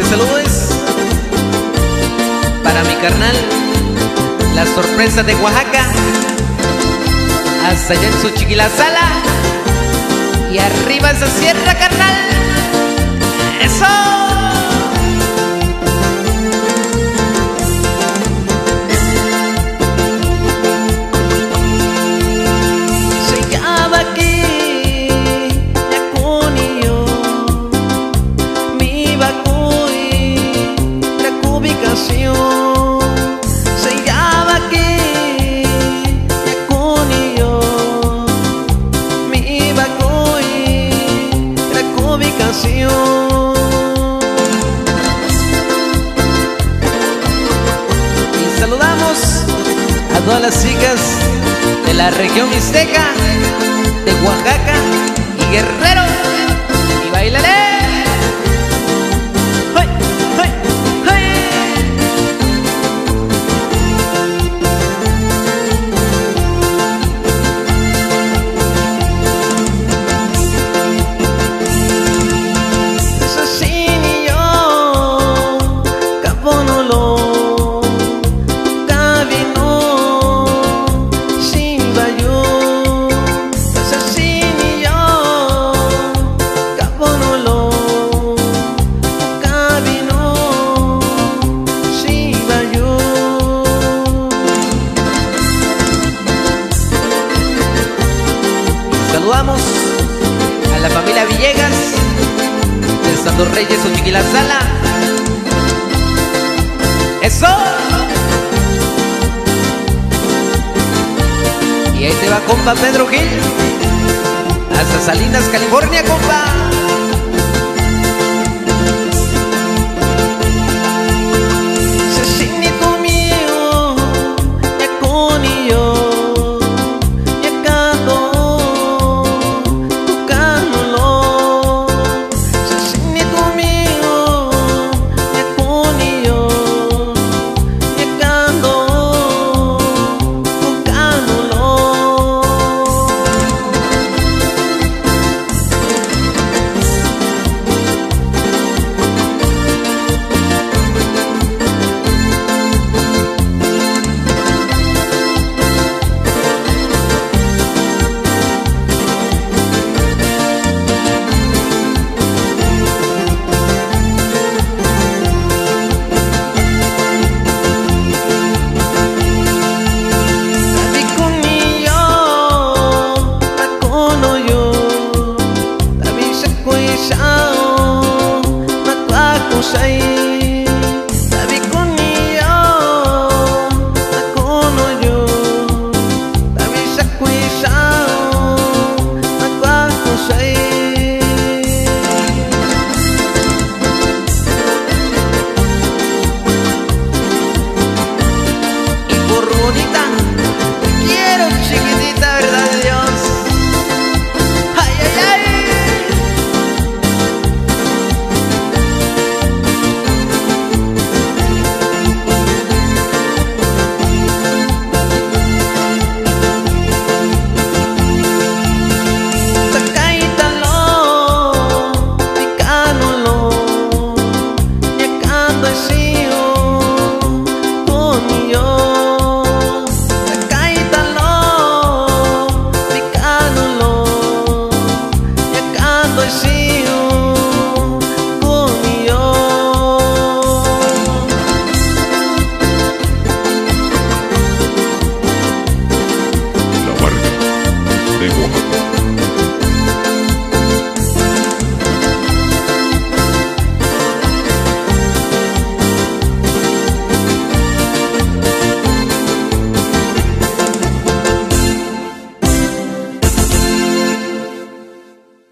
Este saludo para mi carnal, la sorpresa de Oaxaca, hasta allá en su chiquila sala y arriba esa sierra carnal. ¡Eso! De la región mixteca, Saludamos a la familia Villegas de Santos Reyes Chiquila Sala. ¡Eso! Y ahí te va compa Pedro Gil. Hasta Salinas, California, compa. bonita